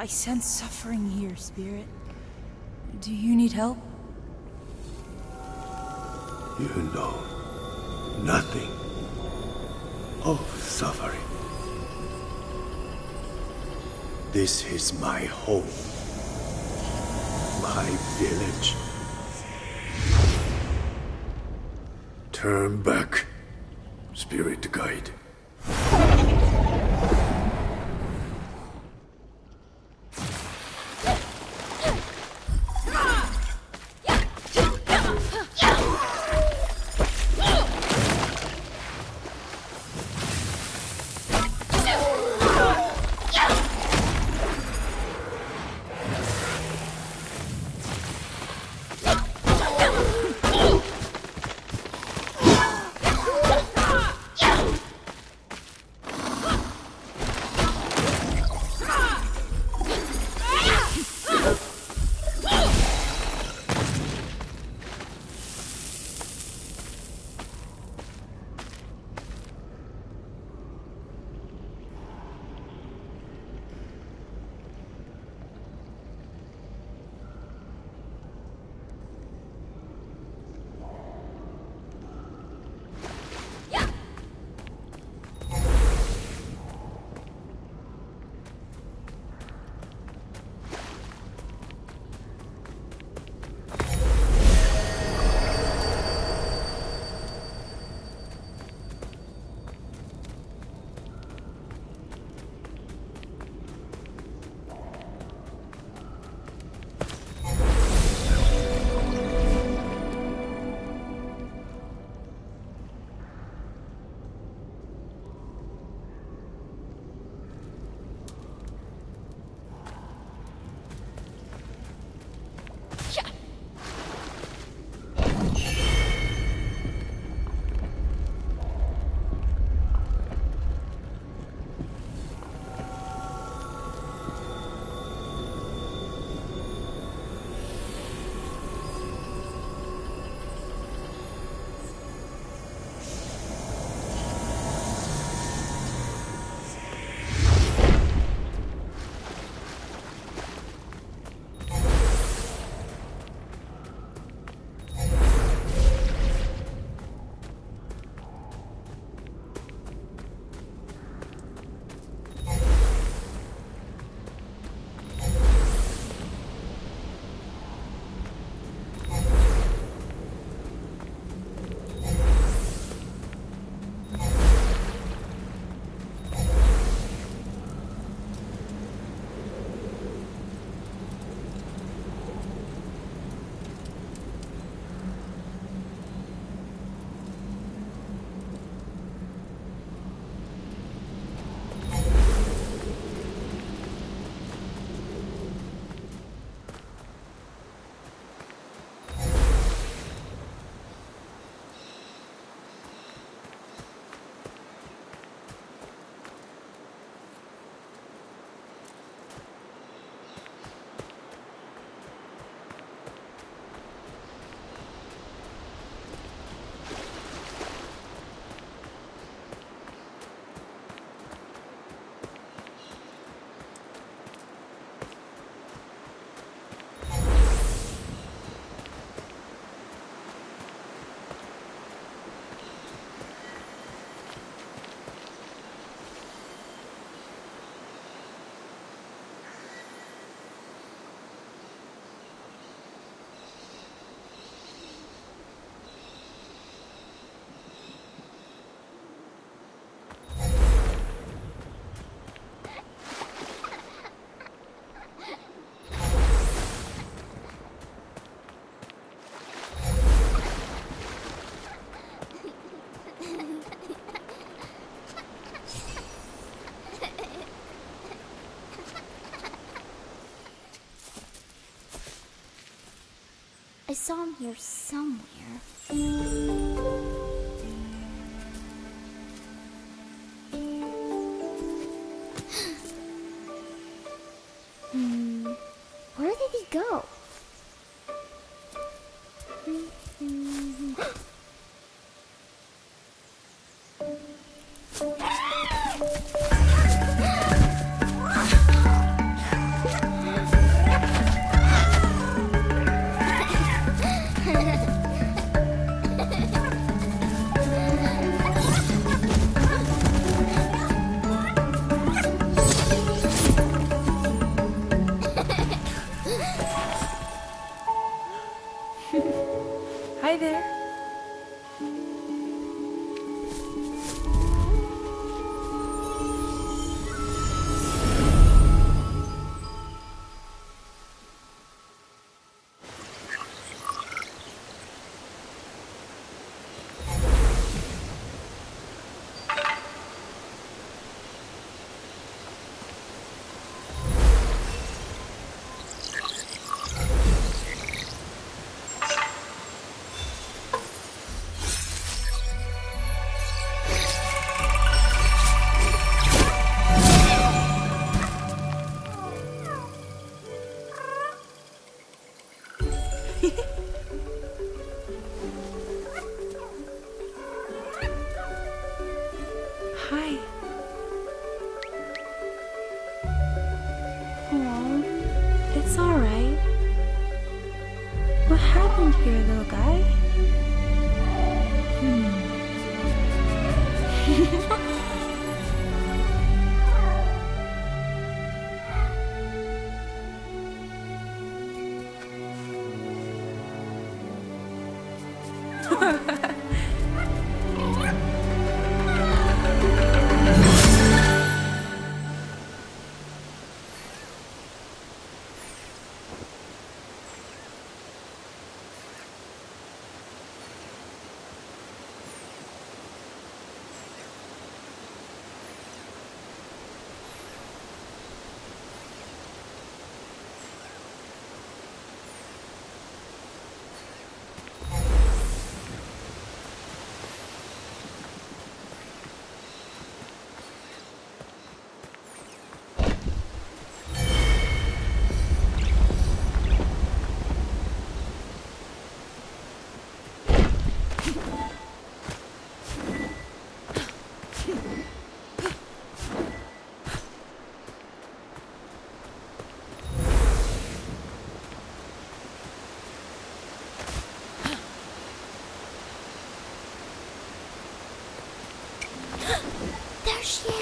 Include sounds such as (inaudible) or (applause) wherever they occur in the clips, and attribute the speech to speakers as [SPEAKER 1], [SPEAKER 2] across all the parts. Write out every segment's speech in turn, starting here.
[SPEAKER 1] I sense suffering here, Spirit. Do you need help?
[SPEAKER 2] You know nothing of suffering. This is my home. My village. Turn back, Spirit Guide.
[SPEAKER 3] Saw him here somewhere.
[SPEAKER 1] There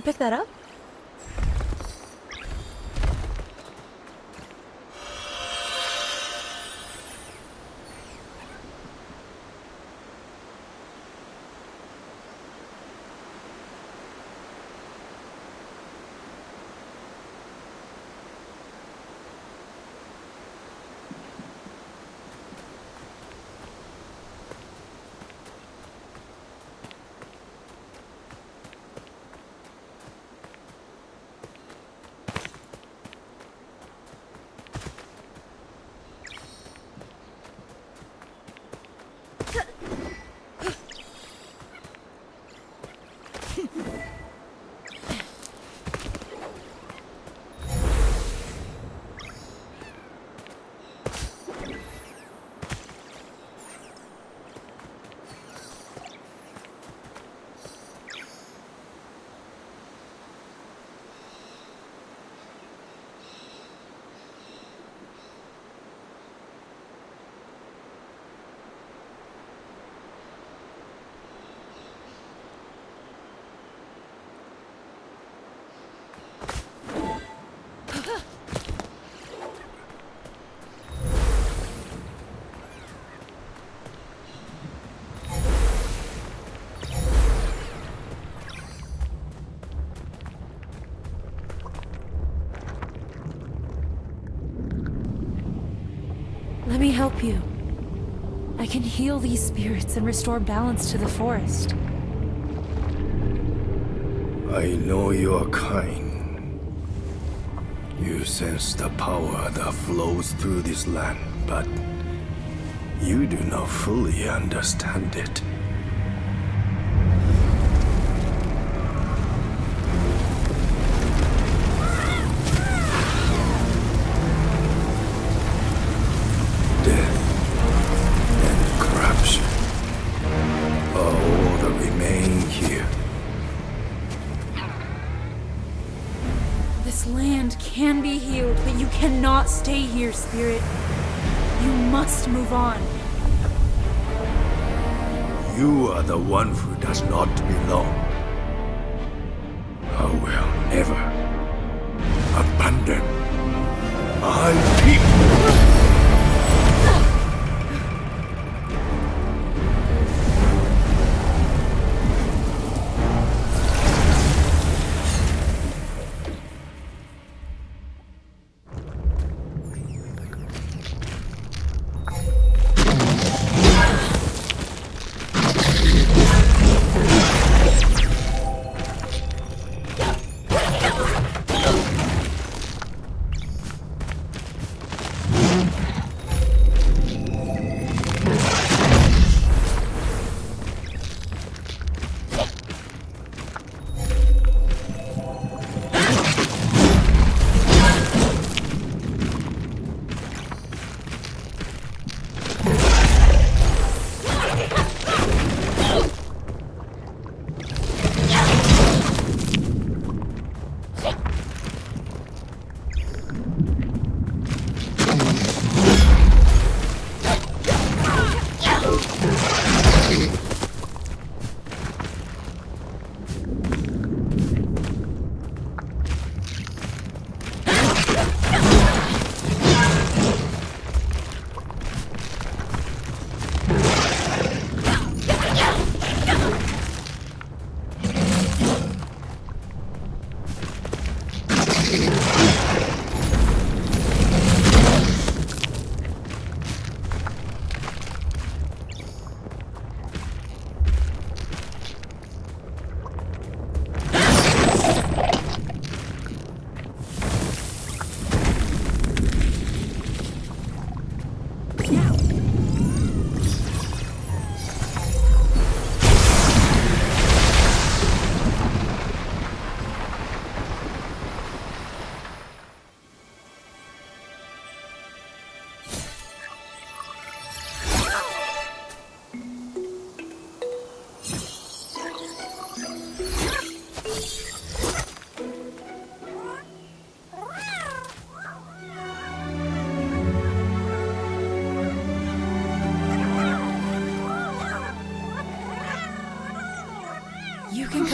[SPEAKER 1] you pick that up? Help you. I can heal these spirits and restore balance to the forest.
[SPEAKER 2] I know you're kind. You sense the power that flows through this land, but you do not fully understand it.
[SPEAKER 1] Move on.
[SPEAKER 2] You are the one who does not belong. I will never abandon my people.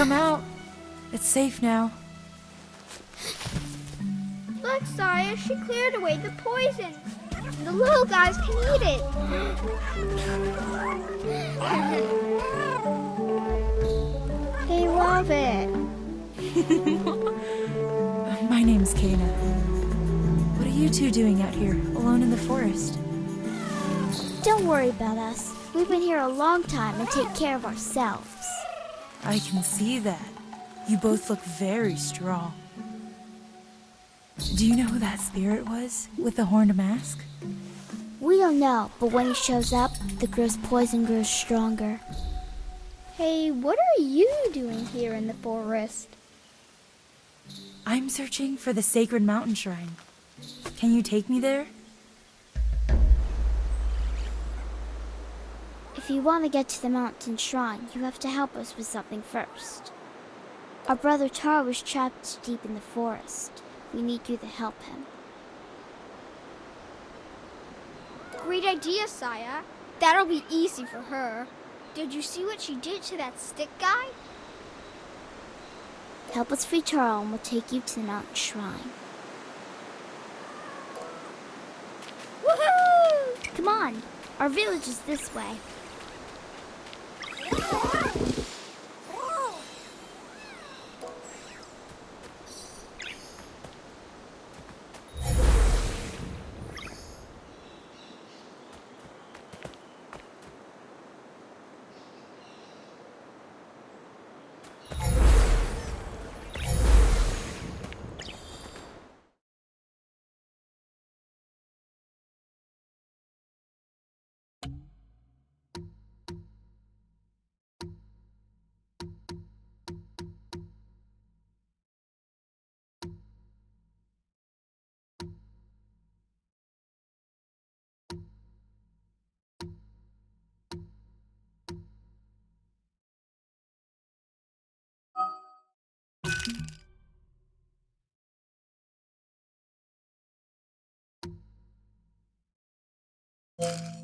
[SPEAKER 1] You can come out. It's safe now.
[SPEAKER 4] Look, Saiya, she cleared away the poison. The little guys can eat it. (laughs) they love it. (laughs)
[SPEAKER 1] My name's Kena. What are you two doing out here, alone in the forest?
[SPEAKER 3] Don't worry about us. We've been here a long time and take care of ourselves.
[SPEAKER 1] I can see that. You both look very strong. Do you know who that spirit was with the horned mask?
[SPEAKER 3] We don't know, but when he shows up, the girl's poison grows stronger.
[SPEAKER 4] Hey, what are you doing here in the forest?
[SPEAKER 1] I'm searching for the sacred mountain shrine. Can you take me there?
[SPEAKER 3] If you want to get to the mountain shrine, you have to help us with something first. Our brother Taro was trapped deep in the forest. We need you to help him.
[SPEAKER 4] Great idea, Saiya. That'll be easy for her. Did you see what she did to that stick guy?
[SPEAKER 3] Help us free Taro and we'll take you to the mountain shrine.
[SPEAKER 4] Woohoo!
[SPEAKER 3] Come on, our village is this way. Whoa!
[SPEAKER 2] You